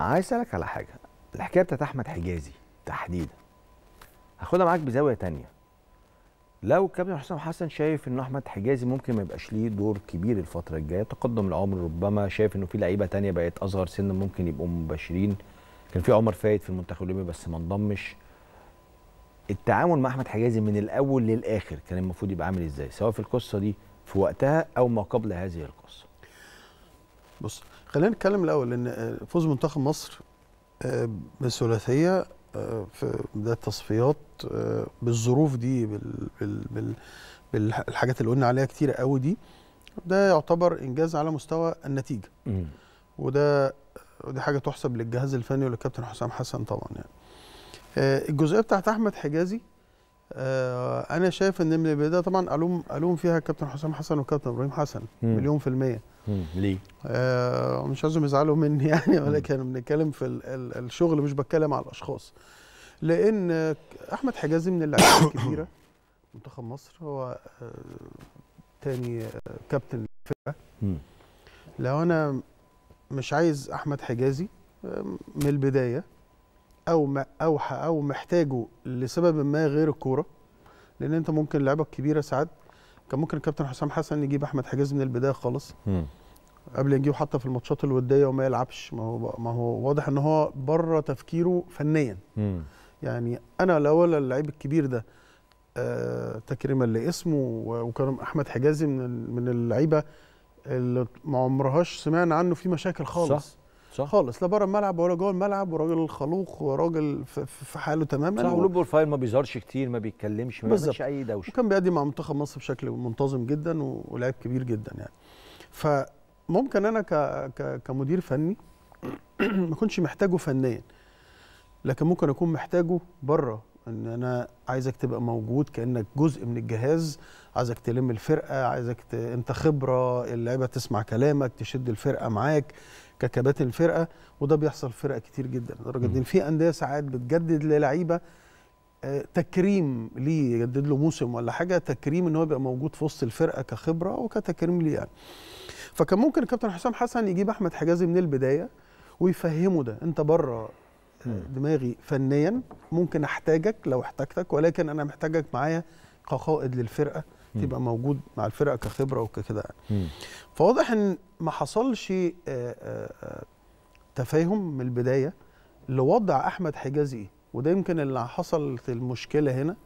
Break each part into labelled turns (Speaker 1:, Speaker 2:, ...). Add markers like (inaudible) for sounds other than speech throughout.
Speaker 1: عايز أسألك على حاجة. الحكاية بتاعت أحمد حجازي تحديدا. هاخدها معاك بزاوية تانية. لو كابتن حسام حسن شايف ان أحمد حجازي ممكن ما يبقاش ليه دور كبير الفترة الجاية تقدم العمر ربما شايف إنه في لعيبة تانية بقت أصغر سن ممكن يبقوا مباشرين. كان في عمر فايت في المنتخب الاولمبي بس ما انضمش. التعامل مع أحمد حجازي من الأول للآخر كان المفروض يبقى عامل إزاي؟ سواء في القصة دي في وقتها أو ما قبل هذه القصة.
Speaker 2: بص خلينا نتكلم الأول ان فوز منتخب مصر آه، بالثلاثية آه، في بداية التصفيات آه، بالظروف دي بال بال بال بالحاجات اللي قلنا عليها كتير قوي دي ده يعتبر إنجاز على مستوى
Speaker 1: النتيجة.
Speaker 2: وده ودي حاجة تحسب للجهاز الفني وللكابتن حسام حسن طبعا يعني آه، الجزئية بتاعت أحمد حجازي آه، أنا شايف إن من البداية طبعا الوم ألوم فيها كابتن حسام حسن وكابتن إبراهيم حسن
Speaker 1: مم.
Speaker 2: مليون في المية
Speaker 1: مم. ليه؟
Speaker 2: آه، مش عايزهم يزعلوا مني (laughs) يعني ولكن بنتكلم في ال ال الشغل مش بتكلم على الأشخاص لأن آه، أحمد حجازي من اللاعبين (coughs) الكبيرة منتخب مصر هو آه، تاني آه، كابتن
Speaker 1: الفرقة.
Speaker 2: لو أنا مش عايز أحمد حجازي آه، من البداية أو ما أو محتاجه لسبب ما غير الكورة لأن أنت ممكن اللعيبه الكبيره ساعات. كان ممكن الكابتن حسام حسن يجيب أحمد حجازي من البداية خالص. قبل يجيبه حتى في الماتشات الودية وما يلعبش. ما هو ما هو واضح إن هو بره تفكيره فنيا.
Speaker 1: مم.
Speaker 2: يعني أنا الأول اللعيب الكبير ده آه تكريما لاسمه وكان أحمد حجازي من من اللعيبة اللي ما عمرهاش سمعنا عنه في مشاكل خالص.
Speaker 1: صح.
Speaker 2: خالص لا بره الملعب ولا جوه الملعب وراجل خلوق وراجل في, حاله تماما
Speaker 1: صح ولوب بروفايل ما بيظهرش كتير ما بيتكلمش ما. بيعملش أي دوشة.
Speaker 2: وكان بيأدي مع منتخب مصر بشكل منتظم جدا ولاعب كبير جدا يعني. فممكن أنا ك... ك... كمدير فني (clears throat) ما اكونش محتاجه فنيا لكن ممكن أكون محتاجه بره إن أنا عايزك تبقى موجود كأنك جزء من الجهاز عايزك تلم الفرقة عايزك ت... أنت خبرة اللعيبة تسمع كلامك تشد الفرقة معاك ككباتن الفرقة وده بيحصل في فرق كتير جدا
Speaker 1: لدرجة.
Speaker 2: إن في أندية ساعات بتجدد للعيبة آه، تكريم ليه يجدد له موسم ولا حاجة تكريم إن هو يبقى موجود في وسط الفرقة كخبرة وكتكريم ليه يعني فكان ممكن الكابتن حسام حسن يجيب أحمد حجازي من البداية ويفهمه ده أنت بره
Speaker 1: مم.
Speaker 2: دماغي فنيا ممكن أحتاجك لو احتاجتك ولكن أنا محتاجك معايا كقائد للفرقة
Speaker 1: مم.
Speaker 2: تبقى موجود مع الفرقة كخبرة وككده يعني. فواضح إن ما حصلش آه، آه، آه، تفاهم من البداية لوضع أحمد حجازي إيه وده يمكن اللي حصلت المشكلة هنا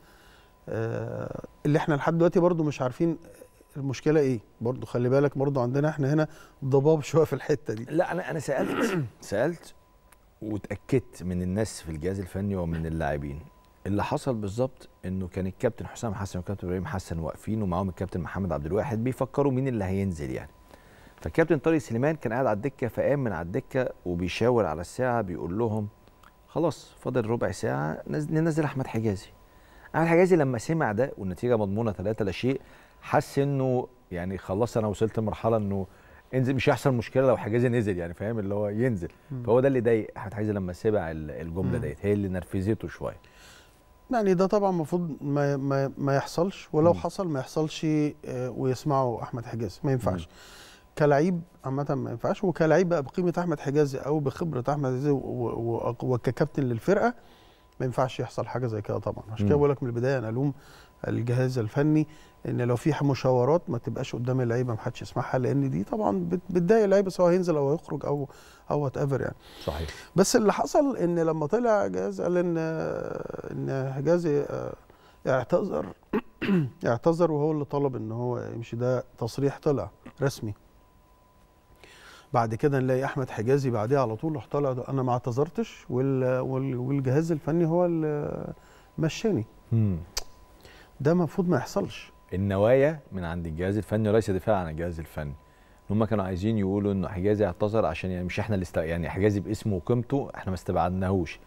Speaker 2: اللي إحنا لحد دلوقتي برضو مش عارفين المشكلة إيه برضو خلي بالك برضو عندنا إحنا هنا ضباب شوية في الحتة دي
Speaker 1: لا أنا أنا سألت سألت واتأكدت من الناس في الجهاز الفني ومن اللاعبين. اللي حصل بالظبط إنه كان الكابتن حسام حسن والكابتن إبراهيم حسن واقفين ومعاهم الكابتن محمد عبد الواحد بيفكروا مين اللي هينزل يعني. فالكابتن طارق سليمان كان قاعد على الدكة فقام من على الدكة وبيشاور على الساعة بيقول لهم خلاص فاضل ربع ساعة نز- ننزل أحمد حجازي. أحمد حجازي لما سمع ده والنتيجة مضمونة ثلاثة لا شيء حس إنه يعني خلاص أنا وصلت لمرحله إنه انزل مش هيحصل مشكلة لو حجازي نزل يعني فاهم؟ اللي هو ينزل. فهو ده اللي ضايق أحمد حجازي لما سمع ال- الجملة
Speaker 2: مم.
Speaker 1: ديت. هي اللي نرفزته شوية.
Speaker 2: يعني ده طبعا المفروض ما, ما, ما يحصلش ولو
Speaker 1: مم.
Speaker 2: حصل ما يحصلش آه، ويسمعوا أحمد حجازي. ما ينفعش. كلعيب عامة ما ينفعش وكلعيب بقى بقيمة أحمد حجازي أو بخبرة أحمد حجازي وككابتن للفرقة ما ينفعش يحصل حاجة زي كده طبعا. عشان كده. بقول لك من البداية أنا ألوم الجهاز الفني إن لو في مشاورات ما تبقاش قدام اللعيبة ما حدش يسمعها لأن دي طبعا بت- بتضايق اللعيبة سواء هينزل أو هيخرج أو أو whatever يعني.
Speaker 1: صحيح.
Speaker 2: بس اللي حصل إن لما طلع جهاز قال إن إن حجازي آه، اعتذر (clears throat) اعتذر وهو اللي طلب إن هو يمشي. ده تصريح طلع رسمي. بعد كده نلاقي أحمد حجازي بعديها على طول راح طالع أنا ما اعتذرتش وال وال والجهاز الفني هو اللي مشاني. ده المفروض ما يحصلش.
Speaker 1: النوايا من عند الجهاز الفني وليس دفاع عن الجهاز الفني. هم كانوا عايزين يقولوا انه حجازي اعتذر عشان يعني مش إحنا اللي است... يعني حجازي باسمه وقيمته إحنا ما استبعدناهوش.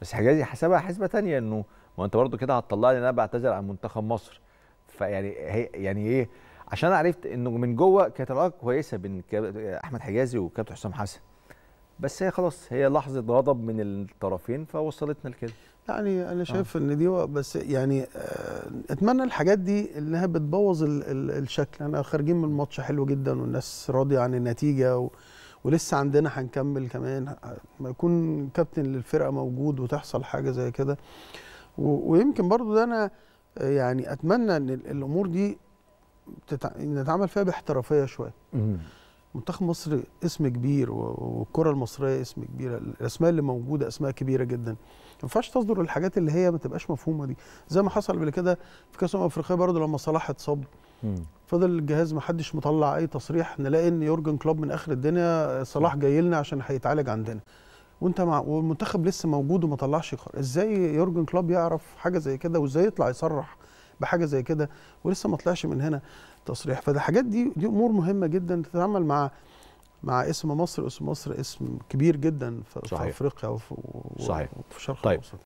Speaker 1: بس حجازي حسبها حسبة تانية إنه ما أنت برضه كده هتطلعني إن أنا بعتذر عن منتخب مصر. فيعني هي يعني إيه؟ عشان عرفت إنه من جوه كانت العلاقة كويسة بين أحمد حجازي وكابتن حسام حسن. بس هي خلاص هي لحظة غضب من الطرفين فوصلتنا لكده.
Speaker 2: يعني أنا شايف إن دي بس يعني آه، أتمنى الحاجات دي إنها بتبوظ ال ال الشكل. أنا خارجين من الماتش حلو جدا والناس راضية عن النتيجة و ولسه عندنا هنكمل كمان. ما يكون كابتن للفرقة موجود وتحصل حاجة زي كده. ويمكن برضو ده أنا آه، يعني أتمنى إن ال- الأمور دي نتعامل فيها باحترافية
Speaker 1: شوية.
Speaker 2: منتخب مصر اسم كبير والكرة المصرية اسم كبير. الأسماء اللي موجودة أسماء كبيرة جدا. ما ينفعش تصدر الحاجات اللي هي ما تبقاش مفهومة دي. زي ما حصل قبل كده في كأس الأمم الأفريقية برضه لما صلاح اتصاب. فضل الجهاز ما حدش مطلع أي تصريح. نلاقي إن يورجن كلوب من آخر الدنيا صلاح جاي لنا عشان هيتعالج عندنا. وأنت مع والمنتخب لسه موجود وما طلعش إزاي يورجن كلوب يعرف حاجة زي كده؟ وإزاي يطلع يصرح بحاجة زي كده ولسه ما طلعش من هنا تصريح فده حاجات دي دي أمور مهمة جدا تتعامل مع مع اسم مصر اسم مصر اسم كبير جدا في, في
Speaker 1: صحيح.
Speaker 2: أفريقيا وفي,
Speaker 1: صحيح.
Speaker 2: وفي الشرق
Speaker 1: طيب.
Speaker 2: الأوسط